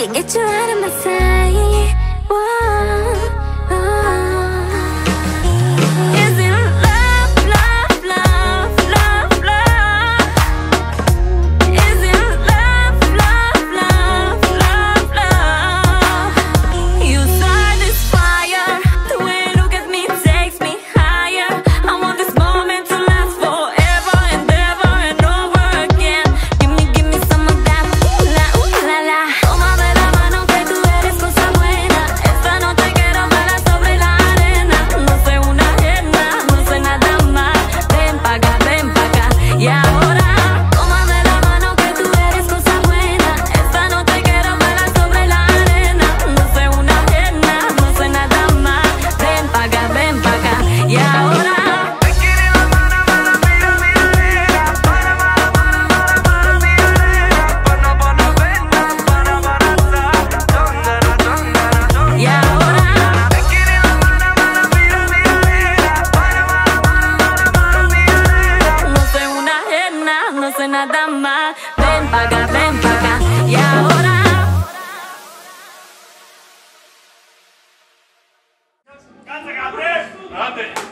Can't get you out of my sight ¡Avanza, Gabriel!